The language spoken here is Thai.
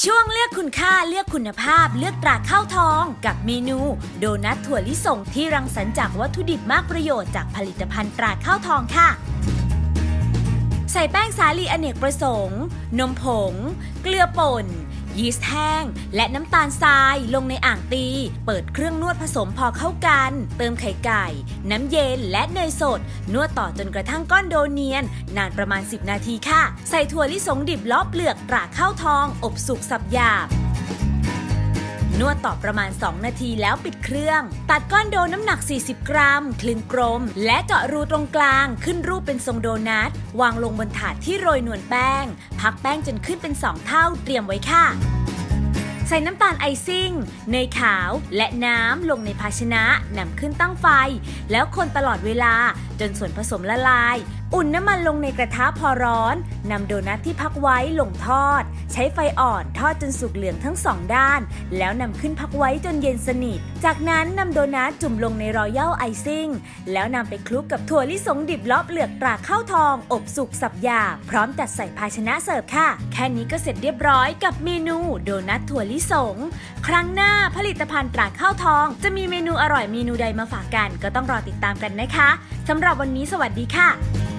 ช่วงเลือกคุณค่าเลือกคุณภาพเลือกตราข้าวทอง กับเมนู โดนัทถั่วลิสงที่รังสรรค์จากวัตถุดิบมากประโยชน์จากผลิตภัณฑ์ตราข้าวทองค่ะ ใส่แป้งสาลีอเนกประสงค์ นมผง เกลือป่น ยีสต์แห้ง และน้ำตาลทรายลงในอ่างตี เปิดเครื่องนวดผสมพอเข้ากัน เติมไข่ไก่ น้ำเย็นและเนยสด นวดต่อจนกระทั่งก้อนโดเนียน นานประมาณ 10 นาทีค่ะ ใส่ถั่วลิสงดิบล้อเปลือกตราข้าวทอง อบสุกสับหยาบ นวดต่อประมาณ 2 นาทีแล้วปิดเครื่อง ตัดก้อนโดน้ำหนัก 40 กรัม คลึงกลม และเจาะรูตรงกลาง ขึ้นรูปเป็นทรงโดนัท วางลงบนถาดที่โรยนวลแป้ง พักแป้งจนขึ้นเป็น 2 เท่า เตรียมไว้ค่ะใส่น้ำตาลไอซิ่ง เนยขาวและน้ำลงในภาชนะนำขึ้นตั้งไฟ แล้วคนตลอดเวลาจนส่วนผสมละลาย อุ่นน้ำมันลงในกระทะพอร้อนนำโดนัทที่พักไว้ลงทอด ใช้ไฟอ่อนทอดจนสุกเหลืองทั้งสองด้าน แล้วนำขึ้นพักไว้จนเย็นสนิท จากนั้นนำโดนัทจุ่มลงในรอยัลไอซิ่ง แล้วนำไปคลุกกับถั่วลิสงดิบลาะเปลือกตราข้าวทอง อบสุกสับหยา พร้อมจัดใส่ภาชนะเสิร์ฟค่ะ แค่นี้ก็เสร็จเรียบร้อยกับเมนูโดนัทถั่วลิสง ครั้งหน้าผลิตภัณฑ์ตราข้าวทอง จะมีเมนูอร่อยเมนูใดมาฝากกัน ก็ต้องรอติดตามกันนะคะสำหรับวันนี้สวัสดีค่ะ